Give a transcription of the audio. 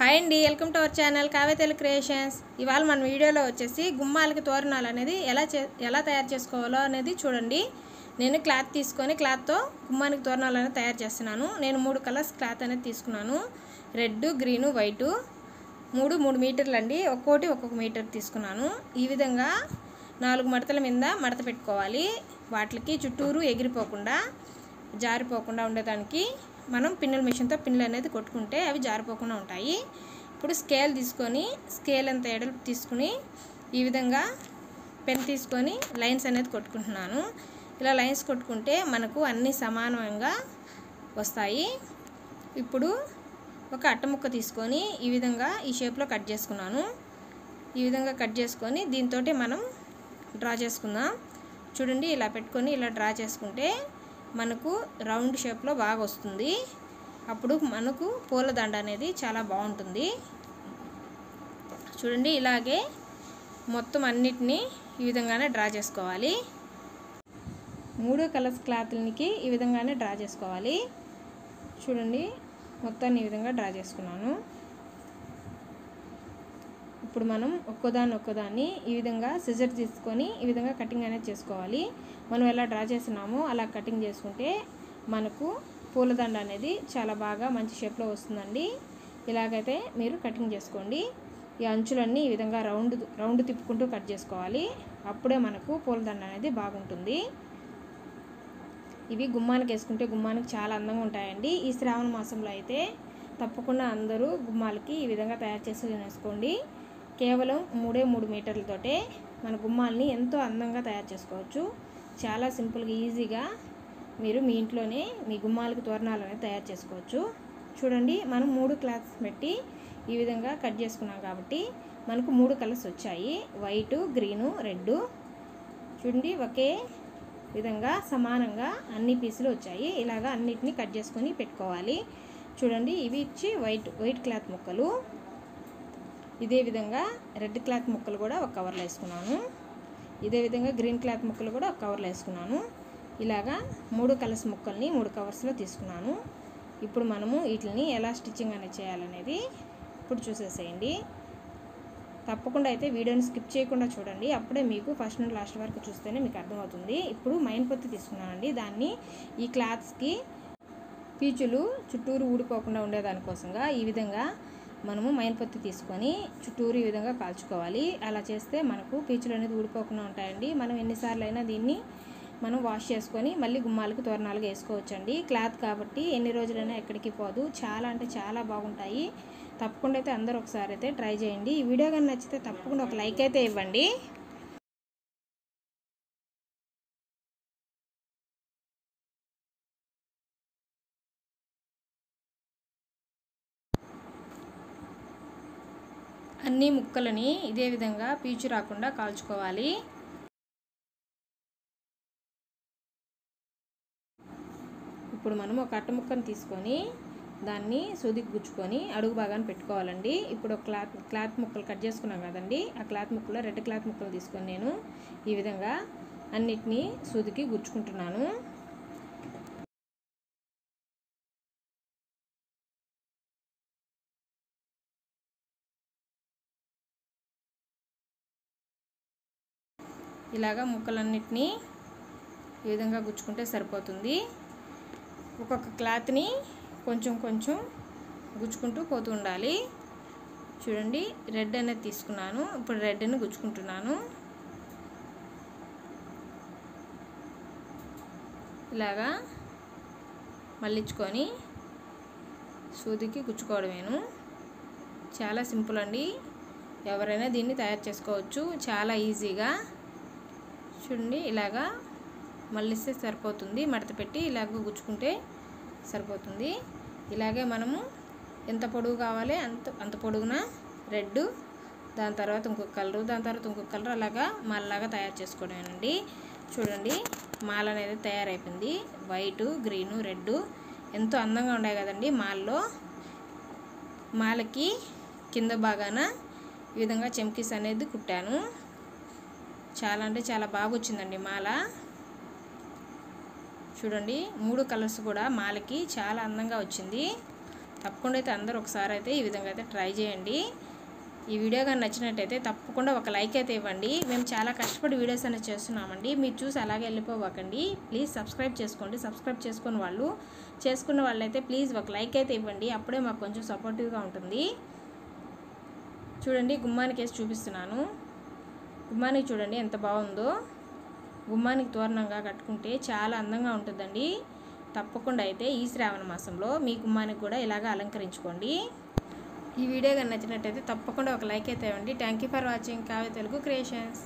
Hi అండి welcome to our channel Kavya creations. ఇవాళ మన వీడియోలో వచ్చేసి గుమ్మాలకి తోరణాలు అనేది ఎలా చే ఎలా తయారు చేసుకోవాలో అనేది చూడండి. నేను క్లాత్ తీసుకొని క్లాత్తో గుమ్మానికి తోరణాలు అనేది తయారు చేస్తున్నాను. నేను మూడు కలర్స్ క్లాత్ అనేది తీసుకున్నాను. Red green white. మూడు మూడు మీటర్లు అండి. ఒక్కోటి ఒక్కొక్క మీటర్ తీసుకున్నాను. ఈ విధంగా నాలుగు మడతల మీద మడత పెట్టుకోవాలి. వాటికి చుట్టూరు ఎగిరిపోకుండా జారిపోకుండా ఉండేదానికి మనం పిన్నుల మిషన్తో పిన్నులు అనేది కొట్టుకుంటే అవి జారిపోకుండా ఉంటాయి. ఇప్పుడు స్కేల్ తీసుకొని స్కేల్ అంత ఎడల్పు తీసుకుని ఈ విధంగా పెన్ తీసుకొని లైన్స్ అనేది కొట్టుకుంటున్నాను. ఇలా లైన్స్ కొట్టుకుంటే మనకు అన్నీ సమానంగా వస్తాయి. ఇప్పుడు ఒక అట్టముక్క తీసుకొని ఈ విధంగా ఈ షేప్లో కట్ చేసుకున్నాను. ఈ విధంగా కట్ చేసుకొని దీంతో మనం డ్రా చేసుకుందాం. చూడండి ఇలా పెట్టుకొని ఇలా డ్రా చేసుకుంటే మనకు రౌండ్ షేప్లో బాగా వస్తుంది. అప్పుడు మనకు పూలదండ అనేది చాలా బాగుంటుంది. చూడండి ఇలాగే మొత్తం అన్నిటినీ ఈ విధంగానే డ్రా చేసుకోవాలి. మూడు కలర్స్ క్లాత్లకి ఈ విధంగానే డ్రా చేసుకోవాలి. చూడండి మొత్తాన్ని ఈ విధంగా డ్రా చేసుకున్నాను. ఇప్పుడు మనం ఒక్కోదాన్ని ఒక్కోదాన్ని ఈ విధంగా సిజర్ తీసుకొని ఈ విధంగా కటింగ్ అనేది చేసుకోవాలి. మనం ఎలా డ్రా చేస్తున్నామో అలా కటింగ్ చేసుకుంటే మనకు పూలదండ అనేది చాలా బాగా మంచి షేప్లో వస్తుందండి. ఇలాగైతే మీరు కటింగ్ చేసుకోండి. ఈ అంచులన్నీ ఈ విధంగా రౌండ్ రౌండ్ తిప్పుకుంటూ కట్ చేసుకోవాలి. అప్పుడే మనకు పూలదండ అనేది బాగుంటుంది. ఇవి గుమ్మానికి వేసుకుంటే గుమ్మానికి చాలా అందంగా ఉంటాయండి. ఈ శ్రావణ మాసంలో అయితే తప్పకుండా అందరూ గుమ్మాలకి ఈ విధంగా తయారు చేసి వేసుకోండి. కేవలం మూడే మూడు మీటర్లతోటే మన గుమ్మాలని ఎంతో అందంగా తయారు చేసుకోవచ్చు. చాలా సింపుల్గా ఈజీగా మీరు మీ ఇంట్లోనే మీ గుమ్మాలకు తోరణాలు అనేది తయారు చేసుకోవచ్చు. చూడండి మనం మూడు క్లాత్స్ పెట్టి ఈ విధంగా కట్ చేసుకున్నాం కాబట్టి మనకు మూడు కలర్స్ వచ్చాయి. వైటు గ్రీను రెడ్ చూడండి ఒకే విధంగా సమానంగా అన్ని పీసులు వచ్చాయి. ఇలాగా అన్నిటిని కట్ చేసుకొని పెట్టుకోవాలి. చూడండి ఇవి ఇచ్చి వైట్ వైట్ క్లాత్ ముక్కలు. ఇదే విధంగా రెడ్ క్లాత్ ముక్కలు కూడా ఒక కవర్లో వేసుకున్నాను. ఇదే విధంగా గ్రీన్ క్లాత్ ముక్కలు కూడా ఒక కవర్లో వేసుకున్నాను. ఇలాగా మూడు కలర్స్ ముక్కల్ని మూడు కవర్స్లో తీసుకున్నాను. ఇప్పుడు మనము వీటిని ఎలా స్టిచ్చింగ్ అనేది చేయాలనేది ఇప్పుడు చూసేసేయండి. తప్పకుండా అయితే వీడియోని స్కిప్ చేయకుండా చూడండి. అప్పుడే మీకు ఫస్ట్ నుండి లాస్ట్ వరకు చూస్తేనే మీకు అర్థమవుతుంది. ఇప్పుడు మైన్ పొత్తి తీసుకున్నానండి. దాన్ని ఈ క్లాత్స్కి పీచులు చుట్టూరు ఊడిపోకుండా ఉండేదానికోసంగా ఈ విధంగా మనము మైన్పత్తి తీసుకొని చుట్టూరు ఈ విధంగా కాల్చుకోవాలి. అలా చేస్తే మనకు పీచులు అనేది ఊడిపోకుండా ఉంటాయండి. మనం ఎన్నిసార్లు అయినా దీన్ని మనం వాష్ చేసుకొని మళ్ళీ గుమ్మాలకు తోరణాలుగా వేసుకోవచ్చండి. క్లాత్ కాబట్టి ఎన్ని రోజులైనా ఎక్కడికి పోదు. చాలా అంటే చాలా బాగుంటాయి. తప్పకుండా అయితే అందరూ ఒకసారి అయితే ట్రై చేయండి. ఈ వీడియో కానీ నచ్చితే తప్పకుండా ఒక లైక్ అయితే ఇవ్వండి. అన్ని ముక్కలని ఇదే విధంగా పీచు రాకుండా కాల్చుకోవాలి. ఇప్పుడు మనం ఒక అట్ట ముక్కను తీసుకొని దాన్ని సూదికి గుచ్చుకొని అడుగు భాగాన్ని పెట్టుకోవాలండి. ఇప్పుడు ఒక క్లాత్ క్లాత్ ముక్కలు కట్ చేసుకున్నాం కదండి. ఆ క్లాత్ ముక్కలో రెడ్ క్లాత్ ముక్కలు తీసుకొని నేను ఈ విధంగా అన్నిటినీ సూదికి గుచ్చుకుంటున్నాను. ఇలాగా ముక్కలన్నిటినీ ఈ విధంగా గుచ్చుకుంటే సరిపోతుంది. ఒక్కొక్క క్లాత్ని కొంచెం కొంచెం గుచ్చుకుంటూ పోతూ ఉండాలి. చూడండి రెడ్ అనేది తీసుకున్నాను. ఇప్పుడు రెడ్ని గుచ్చుకుంటున్నాను. ఇలాగా మళ్ళించుకొని సూదికి గుచ్చుకోవడమేను. చాలా సింపుల్ అండి. ఎవరైనా దీన్ని తయారు చేసుకోవచ్చు. చాలా ఈజీగా. చూడండి ఇలాగా మళ్ళిస్తే సరిపోతుంది. మడత పెట్టి ఇలాగ గుచ్చుకుంటే సరిపోతుంది. ఇలాగే మనము ఎంత పొడుగు కావాలి అంత అంత పొడుగున రెడ్ దాని తర్వాత ఇంకొక కలరు దాని తర్వాత ఇంకొక కలర్ అలాగా మాలలాగా తయారు చేసుకోవడమేనండి. చూడండి మాల అనేది తయారైపోయింది. వైటు గ్రీను రెడ్ ఎంతో అందంగా ఉన్నాయి కదండి మాల్లో. మాలకి కింద బాగాన ఈ విధంగా చెమ్కీస్ అనేది కుట్టాను. చాలా అంటే చాలా బాగా వచ్చిందండి మాల. చూడండి మూడు కలర్స్ కూడా మాలకి చాలా అందంగా వచ్చింది. తప్పకుండా అయితే అందరూ ఒకసారి అయితే ఈ విధంగా అయితే ట్రై చేయండి. ఈ వీడియో కానీ నచ్చినట్టయితే తప్పకుండా ఒక లైక్ అయితే ఇవ్వండి. మేము చాలా కష్టపడి వీడియోస్ అనేది చేస్తున్నామండి. మీరు చూసి అలాగే వెళ్ళిపోవకండి. ప్లీజ్ సబ్స్క్రైబ్ చేసుకోండి. సబ్స్క్రైబ్ చేసుకున్న వాళ్ళు చేసుకున్న వాళ్ళైతే ప్లీజ్ ఒక లైక్ అయితే ఇవ్వండి. అప్పుడే మాకు కొంచెం సపోర్టివ్గా ఉంటుంది. చూడండి గుమ్మానికి వేసి చూపిస్తున్నాను. గుమ్మానికి చూడండి ఎంత బాగుందో. గుమ్మానికి తోరణంగా కట్టుకుంటే చాలా అందంగా ఉంటుందండి. తప్పకుండా అయితే ఈ శ్రావణ మాసంలో మీ గుమ్మానికి కూడా ఇలాగ అలంకరించుకోండి. ఈ వీడియో కానీ నచ్చినట్టయితే తప్పకుండా ఒక లైక్ అయితే ఇవ్వండి. Thank you for watching Kavya Telugu creations.